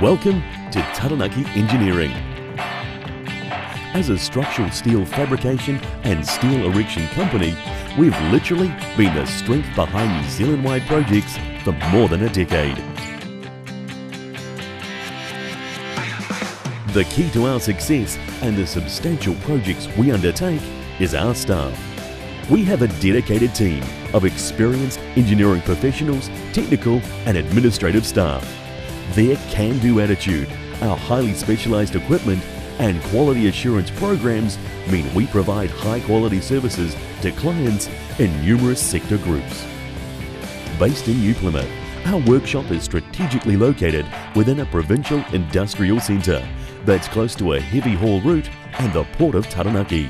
Welcome to Taranaki Engineering. As a structural steel fabrication and steel erection company, we've literally been the strength behind New Zealand-wide projects for more than a decade. The key to our success and the substantial projects we undertake is our staff. We have a dedicated team of experienced engineering professionals, technical and administrative staff. Their can-do attitude, our highly specialised equipment and quality assurance programs mean we provide high quality services to clients in numerous sector groups. Based in New Plymouth, our workshop is strategically located within a provincial industrial centre that's close to a heavy haul route and the port of Taranaki.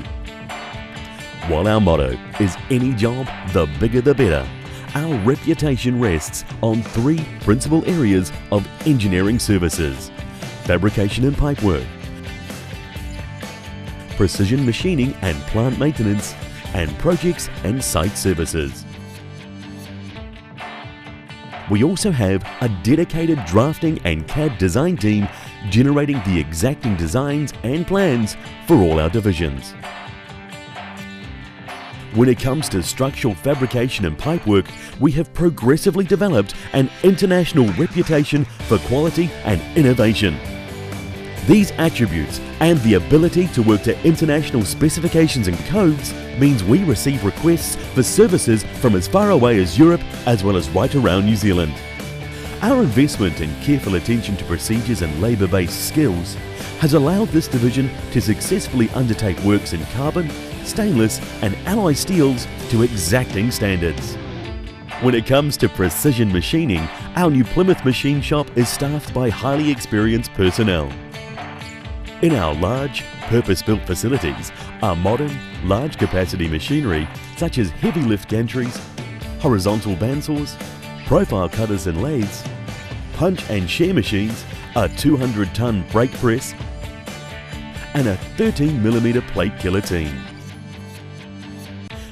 While our motto is any job, the bigger the better, our reputation rests on three principal areas of engineering services fabrication and pipework, precision machining and plant maintenance, and projects and site services. We also have a dedicated drafting and CAD design team generating the exacting designs and plans for all our divisions. When it comes to structural fabrication and pipework, we have progressively developed an international reputation for quality and innovation. These attributes and the ability to work to international specifications and codes means we receive requests for services from as far away as Europe as well as right around New Zealand. Our investment in careful attention to procedures and labour-based skills has allowed this division to successfully undertake works in carbon, stainless and alloy steels to exacting standards. When it comes to precision machining, our New Plymouth machine shop is staffed by highly experienced personnel. In our large, purpose-built facilities are modern, large capacity machinery such as heavy lift gantries, horizontal bandsaws, profile cutters and lathes, punch and shear machines, a 200 tonne brake press and a 13mm plate guillotine.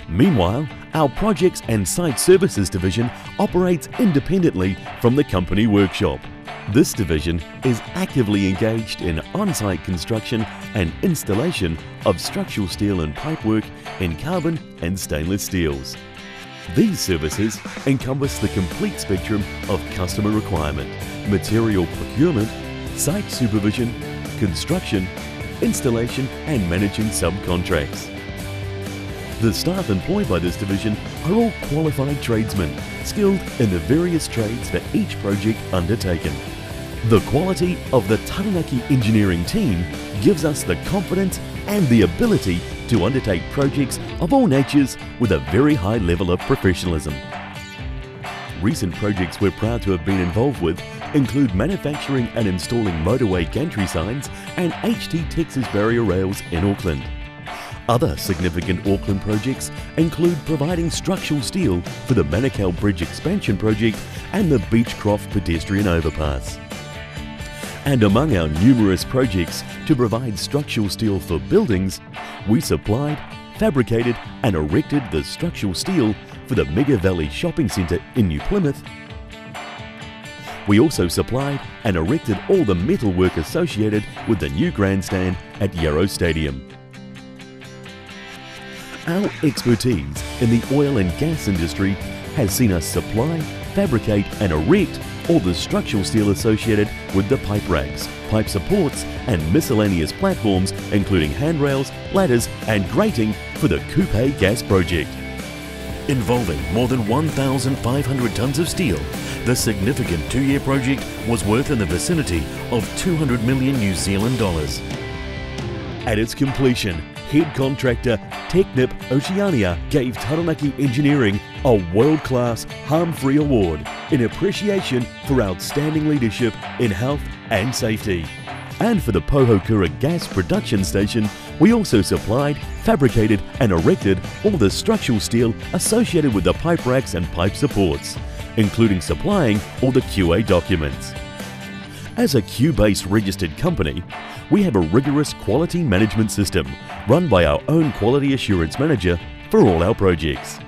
Meanwhile, our Projects and Site Services division operates independently from the company workshop. This division is actively engaged in on-site construction and installation of structural steel and pipework in carbon and stainless steels. These services encompass the complete spectrum of customer requirement, material procurement, site supervision, construction, installation and managing subcontracts. The staff employed by this division are all qualified tradesmen, skilled in the various trades for each project undertaken. The quality of the Taranaki engineering team gives us the confidence and the ability to undertake projects of all natures with a very high level of professionalism. Recent projects we're proud to have been involved with include manufacturing and installing motorway gantry signs and HT Texas barrier rails in Auckland. Other significant Auckland projects include providing structural steel for the Manukau Bridge expansion project and the Beechcroft pedestrian overpass. And among our numerous projects to provide structural steel for buildings, we supplied, fabricated and erected the structural steel for the Mega Valley Shopping Centre in New Plymouth. We also supplied and erected all the metalwork associated with the new grandstand at Yarrow Stadium. Our expertise in the oil and gas industry has seen us supply, fabricate and erect all the structural steel associated with the pipe racks, pipe supports and miscellaneous platforms including handrails, ladders and grating for the Kupe Gas project. Involving more than 1,500 tonnes of steel, the significant two-year project was worth in the vicinity of 200 million New Zealand dollars. At its completion, head contractor Technip Oceania gave Taranaki Engineering a world-class harm-free award in appreciation for outstanding leadership in health and safety. And for the Pohokura Gas Production Station, we also supplied, fabricated and erected all the structural steel associated with the pipe racks and pipe supports, including supplying all the QA documents. As a Q-based registered company, we have a rigorous quality management system run by our own quality assurance manager for all our projects.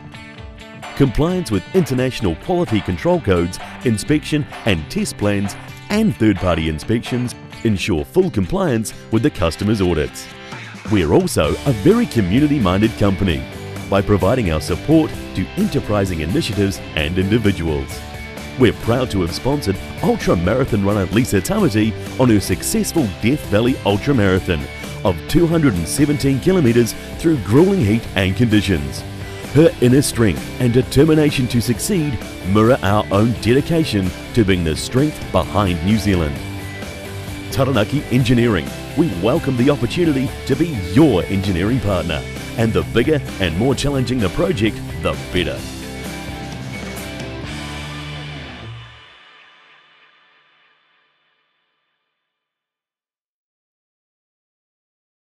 Compliance with international quality control codes, inspection and test plans and third-party inspections ensure full compliance with the customer's audits. We're also a very community-minded company by providing our support to enterprising initiatives and individuals. We're proud to have sponsored ultra marathon runner Lisa Tamati on her successful Death Valley Ultra Marathon of 217 kilometres through grueling heat and conditions. Her inner strength and determination to succeed mirror our own dedication to being the strength behind New Zealand. Taranaki Engineering, we welcome the opportunity to be your engineering partner. And the bigger and more challenging the project, the better.